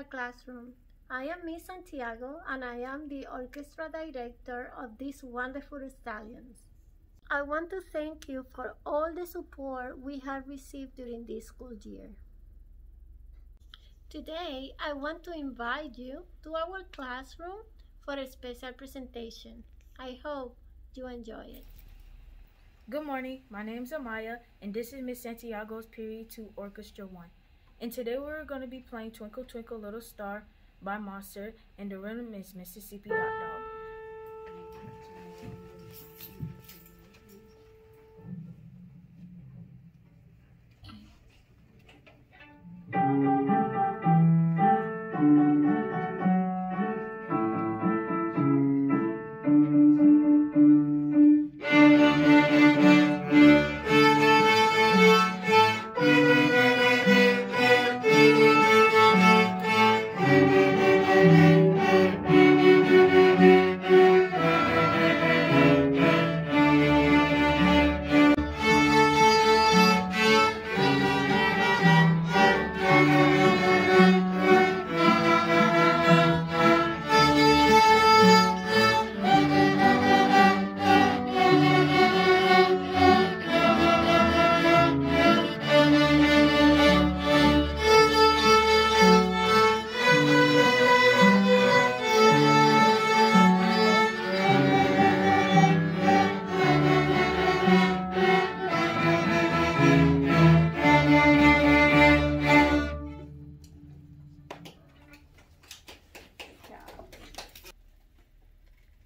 orchestra classroom. I am Miss Santiago and I am the orchestra director of these wonderful stallions. I want to thank you for all the support we have received during this school year. Today, I want to invite you to our classroom for a special presentation. I hope you enjoy it. Good morning, my name is Amaya, and this is Miss Santiago's Period 2 Orchestra 1. And today we're going to be playing Twinkle Twinkle Little Star by Monster, and the rhythm is Mississippi Hot Dog.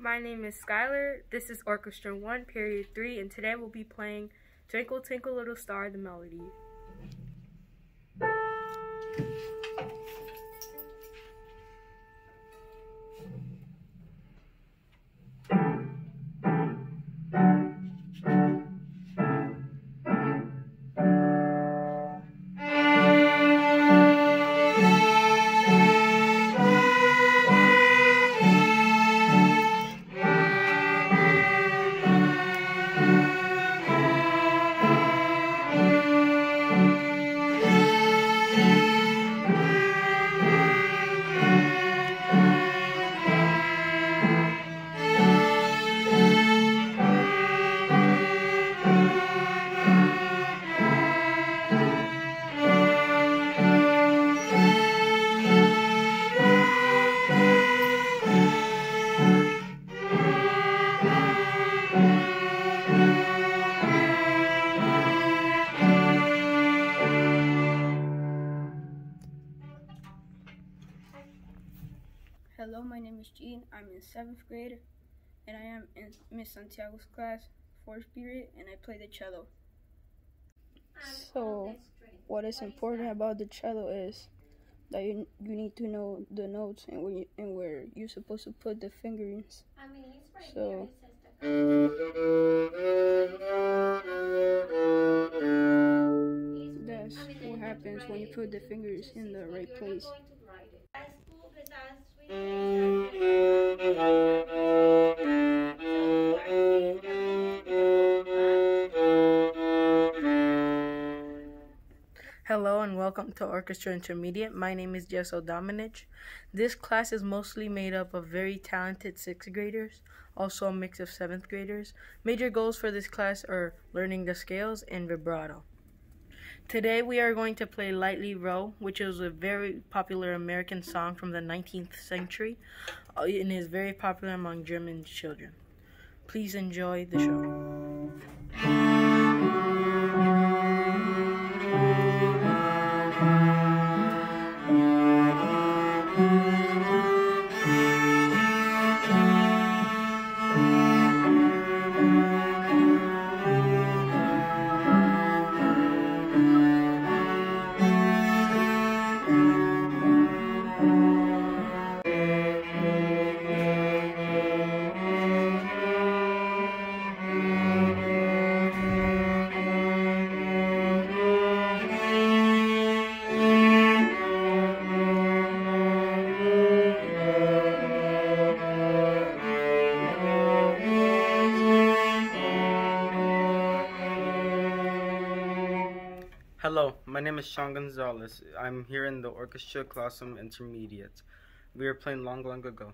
My name is Skylar. This is Orchestra 1, Period 3, and today we'll be playing Twinkle Twinkle Little Star, the melody. Hello, my name is Jean. I'm in seventh grade, and I am in Miss Santiago's class, fourth period, and I play the cello. So, what is important about the cello is that you you need to know the notes and where you, and where you're supposed to put the fingerings. So-. That's what happens when you put the fingers in the right place. Hello and welcome to Orchestra Intermediate. My name is Jesso Dominich. This class is mostly made up of very talented sixth graders, also a mix of seventh graders. Major goals for this class are learning the scales and vibrato. Today we are going to play Lightly Row, which is a very popular American song from the 19th century uh, and is very popular among German children. Please enjoy the show. Name is Sean Gonzalez. I'm here in the orchestra classroom intermediate. We are playing Long Long Ago.